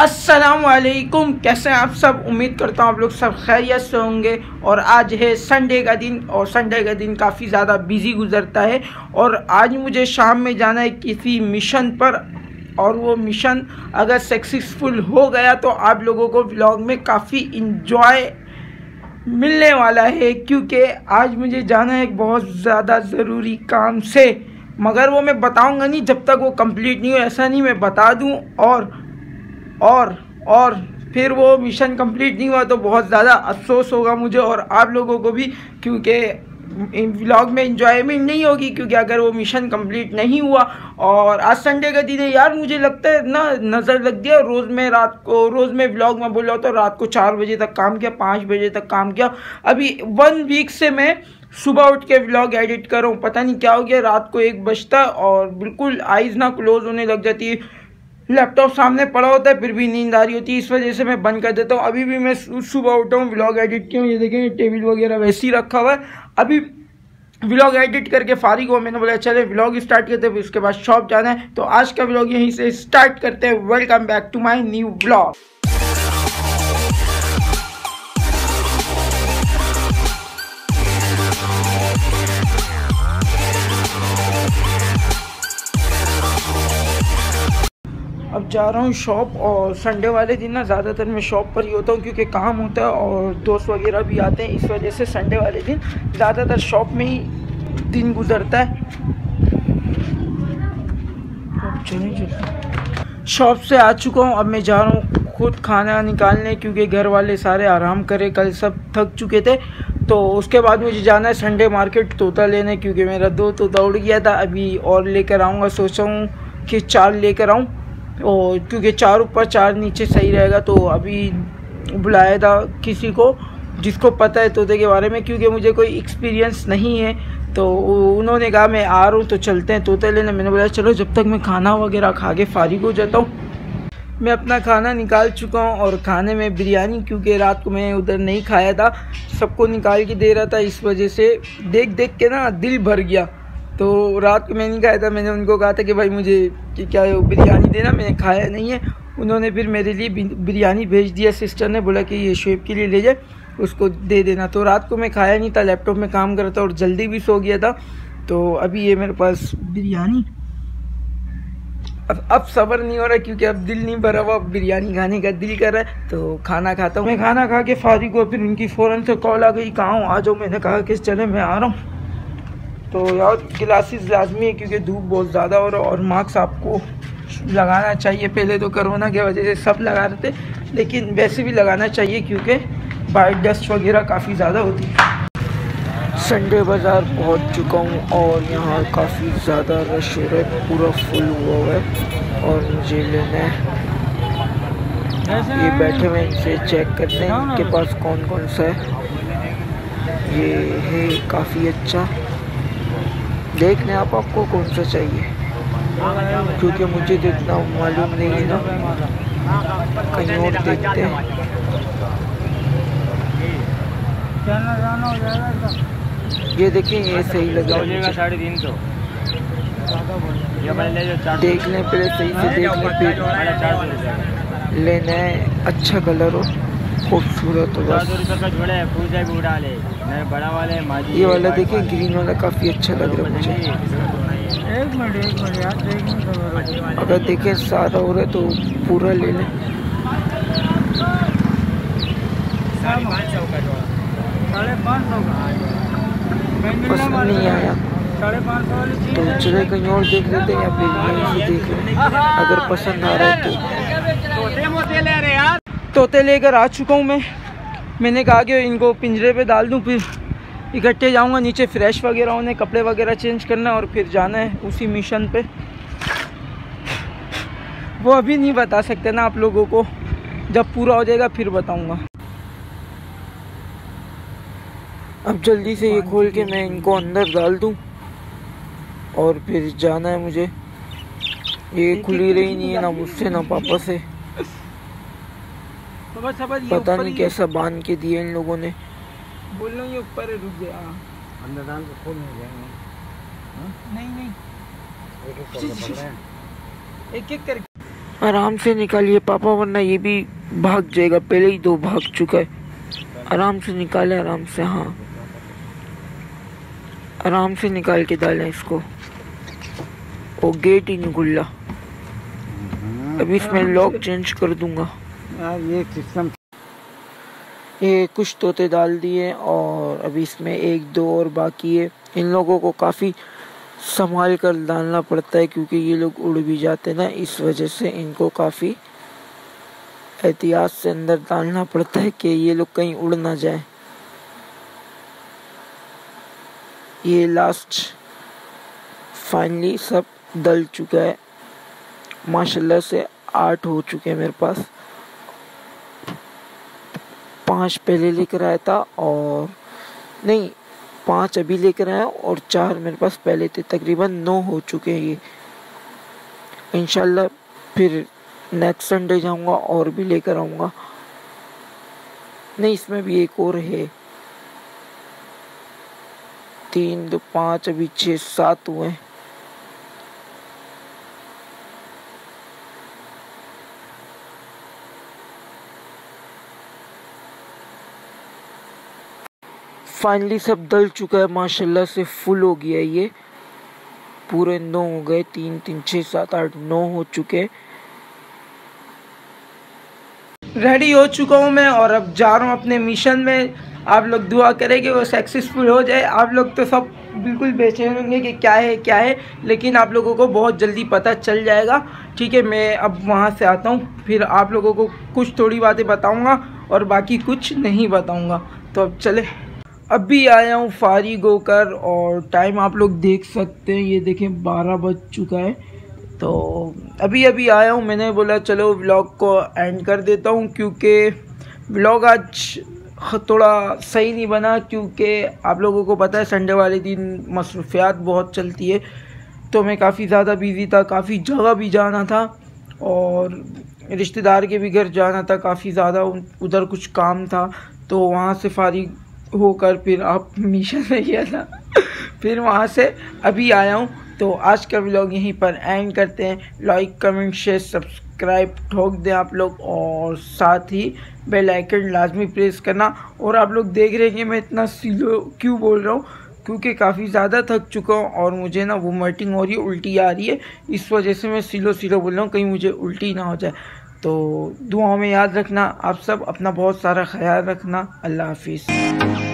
असलकुम कैसे हैं आप सब? उम्मीद करता हूँ आप लोग सब खैरियत से होंगे। और आज है संडे का दिन और संडे का दिन काफ़ी ज़्यादा बिज़ी गुजरता है। और आज मुझे शाम में जाना है किसी मिशन पर। और वो मिशन अगर सक्सेसफुल हो गया तो आप लोगों को ब्लॉग में काफ़ी इंजॉय मिलने वाला है। क्योंकि आज मुझे जाना है बहुत ज़्यादा ज़रूरी काम से। मगर वो मैं बताऊँगा नहीं, जब तक वो कंप्लीट नहीं हो, ऐसा नहीं मैं बता दूँ। और और और फिर वो मिशन कंप्लीट नहीं हुआ तो बहुत ज़्यादा अफसोस होगा मुझे और आप लोगों को भी, क्योंकि व्लॉग में इंजॉयमेंट नहीं होगी, क्योंकि अगर वो मिशन कंप्लीट नहीं हुआ और आज संडे का दिन है, यार मुझे लगता है ना नज़र लग गया, रोज़ में रात को, रोज़ में व्लॉग में बोल रहा तो रात को चार बजे तक काम किया, पाँच बजे तक काम किया। अभी वन वीक से मैं सुबह उठ के व्लॉग एडिट कर रहा हूँ, पता नहीं क्या हो गया, रात को एक बजता और बिल्कुल आइज़ ना क्लोज होने लग जाती है। लैपटॉप सामने पड़ा होता है, फिर भी नींद आ रही होती है। इस वजह से मैं बंद कर देता हूँ। अभी भी मैं सुबह उठा हूँ ब्लॉग एडिट किया हूँ। ये देखें टेबल वगैरह वैसे ही रखा हुआ है। अभी व्लॉग एडिट करके फारिग हुआ, मैंने बोला, चले व्लॉग स्टार्ट करते हैं, फिर उसके बाद शॉप जाना है। तो आज का व्लॉग यहीं से स्टार्ट करते हैं। Welcome back to my new blog अब जा रहा हूँ शॉप और संडे वाले दिन ना ज़्यादातर मैं शॉप पर ही होता हूँ क्योंकि काम होता है और दोस्त वगैरह भी आते हैं। इस वजह से संडे वाले दिन ज़्यादातर शॉप में ही दिन गुजरता है। शॉप से आ चुका हूँ। अब मैं जा रहा हूँ खुद खाना निकालने क्योंकि घर वाले सारे आराम करे। कल सब थक चुके थे। तो उसके बाद मुझे जाना है संडे मार्केट तोता लेने क्योंकि मेरा दो तोता उड़ गया था। अभी और लेकर आऊँगा। सोचा हूँ कि चार लेकर आऊँ। और क्योंकि चार ऊपर चार नीचे सही रहेगा तो अभी बुलाया था किसी को, जिसको पता है तोते के बारे में, क्योंकि मुझे कोई एक्सपीरियंस नहीं है। तो उन्होंने कहा, मैं आ रहा हूँ तो चलते हैं तोते लेने। मैंने बोला, चलो, जब तक मैं खाना वगैरह खा के फारिग हो जाता हूँ, मैं अपना खाना निकाल चुका हूँ और खाने में बिरयानी, क्योंकि रात को मैं उधर नहीं खाया था। सबको निकाल के दे रहा था, इस वजह से देख देख के ना दिल भर गया। तो रात को मैं नहीं खाया था, मैंने उनको कहा था कि भाई मुझे कि क्या है बिरयानी देना, मैंने खाया नहीं है। उन्होंने फिर मेरे लिए बिरयानी भेज दिया सिस्टर ने बोला कि ये शेप के लिए ले जाए उसको दे देना। तो रात को मैं खाया नहीं था लैपटॉप में काम कर रहा था और जल्दी भी सो गया था। तो अभी ये मेरे पास बिरयानी। अब अब सबर नहीं हो रहा क्योंकि अब दिल नहीं भरा हुआ बिरयानी खाने का दिल कर रहा है। तो खाना खाता हूँ। मैं खाना खा के फारिग हो फिर उनकी फ़ौरन से कॉल आ गई, कहाँ आ जाओ। मैंने कहा कि चले मैं आ रहा हूँ। तो यार ग्लासेस लाजमी है क्योंकि धूप बहुत ज़्यादा हो रहा है और मास्क आपको लगाना चाहिए। पहले तो कोरोना की वजह से सब लगा रहे थे, लेकिन वैसे भी लगाना चाहिए क्योंकि बाइट डस्ट वगैरह काफ़ी ज़्यादा होती है। संडे बाज़ार पहुँच चुका हूँ और यहाँ काफ़ी ज़्यादा रश हो रहा है, पूरा फुल हुआ हुआ है और मुझे लेना है ये बैठे हुए इनसे चेक करते हैं, इनके पास कौन कौन सा है। ये है काफ़ी अच्छा। देख लें आप आपको कौन सा चाहिए? क्योंकि मुझे इतना मालूम नहीं है ना। कहीं और देखते हैं। ये देखें ये सही लग साढ़े तीन देख लें पहले सही से देख लें फिर लेना है अच्छा कलर हो। खूबसूरत हो बस ये वाला देखिए ग्रीन वाला काफ़ी अच्छा लग रहा है मुझे। एक मिनट एक मिनट यार देखने अगर देखें सारा हो रहा है तो पूरा ले लें। पसंद नहीं आया। तो चले कहीं और देख लेते हैं या फिर यहीं से देख लें अगर पसंद आ रहा है तो। तोते लेकर आ चुका हूँ मैं। मैंने कहा कि इनको पिंजरे पे डाल दूँ फिर इकट्ठे जाऊँगा नीचे फ्रेश वगैरह होने कपड़े वगैरह चेंज करना और फिर जाना है उसी मिशन पे। वो अभी नहीं बता सकते ना आप लोगों को। जब पूरा हो जाएगा फिर बताऊँगा। अब जल्दी से ये खोल के मैं इनको अंदर डाल दूँ और फिर जाना है मुझे। ये खुली रही नहीं है ना मुझसे ना पापा से। ये पता नहीं कैसा बाँध के दिए इन लोगों ने। बोल रहा हूँ ये ऊपर रुक गया। हाँ। अंदर डाल के खोल नहीं जाएँगे नहीं नहीं। एक एक करके एक एक करके। आराम से निकालिए पापा वरना ये भी भाग जाएगा। पहले ही दो भाग चुका है। आराम से निकाले आराम से हाँ। आराम से निकाल के डालें इसको। वो गेट ही नहीं खुल्ला अभी इसमें लॉक चेंज कर दूँगा। यार, ये सिस्टम ये कुछ तोते डाल दिए और अभी इसमें एक दो और बाकी है। इन लोगों को काफ़ी संभाल कर डालना पड़ता है क्योंकि ये लोग उड़ भी जाते ना, इस वजह से इनको काफ़ी एहतियात से अंदर डालना पड़ता है कि ये लोग कहीं उड़ ना जाए। ये लास्ट फाइनली सब डल चुका है। माशाल्लाह से आठ हो चुके हैं मेरे पास। पाँच पहले लेकर आया था और नहीं, पाँच अभी लेकर आया और चार मेरे पास पहले थे, तकरीबन नौ हो चुके हैं ये। इनशाला फिर नेक्स्ट संडे जाऊँगा और भी लेकर आऊँगा। नहीं, इसमें भी एक और है। तीन, दो, पाँच, अभी छः सात हुए हैं। फाइनली सब दल चुका है, माशाल्लाह से फुल हो गया ये। पूरे नौ हो गए, तीन तीन छः सात, आठ, नौ हो चुके रेडी हो चुका हूँ मैं और अब जा रहा हूँ अपने मिशन में। आप लोग दुआ करें कि वो सक्सेसफुल हो जाए। आप लोग तो सब बिल्कुल बेचैन होंगे कि क्या है क्या है, लेकिन आप लोगों को बहुत जल्दी पता चल जाएगा। ठीक है, मैं अब वहाँ से आता हूँ, फिर आप लोगों को कुछ थोड़ी बातें बताऊँगा और बाकी कुछ नहीं बताऊँगा। तो अब चले। अभी आया हूँ फारिग होकर और टाइम आप लोग देख सकते हैं। ये देखें, बारह बज चुका है। तो अभी अभी आया हूँ। मैंने बोला, चलो व्लॉग को एंड कर देता हूँ क्योंकि व्लॉग आज थोड़ा सही नहीं बना क्योंकि आप लोगों को पता है संडे वाले दिन मसरूफियात बहुत चलती है। तो मैं काफ़ी ज़्यादा बिज़ी था, काफ़ी जगह भी जाना था और रिश्तेदार के भी घर जाना था, काफ़ी ज़्यादा उधर कुछ काम था। तो वहाँ से फारिग होकर फिर आप मिशन में गया था फिर वहाँ से अभी आया हूँ। तो आज का व्लॉग यहीं पर एंड करते हैं। लाइक कमेंट शेयर सब्सक्राइब ठोक दें आप लोग। और साथ ही बेल आइकन लाजमी प्रेस करना। और आप लोग देख रहे हैं कि मैं इतना स्लो क्यों बोल रहा हूँ? क्योंकि काफ़ी ज़्यादा थक चुका हूँ और मुझे ना वोमिटिंग हो रही है, उल्टी आ रही है। इस वजह से मैं सिलो सिलो बोल रहा हूँ। कहीं मुझे उल्टी ना हो जाए। तो दुआओं में याद रखना। आप सब अपना बहुत सारा ख्याल रखना। अल्लाह हाफिज़।